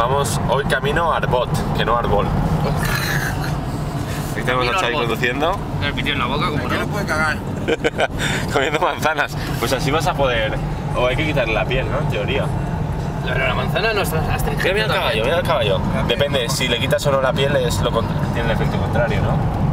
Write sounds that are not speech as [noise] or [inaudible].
Vamos hoy camino a Arbot, que no Arbol. Aquí [laughs] tenemos a Xavi conduciendo, El en la boca, como no no. puede cagar. [laughs] comiendo manzanas. Pues así vas a poder. O hay que quitarle la piel, ¿no? En teoría. Pero la manzana no es astringente. Mira, mira el caballo, mira el caballo. Depende, si le quitas solo la piel es lo tiene el efecto contrario, ¿no?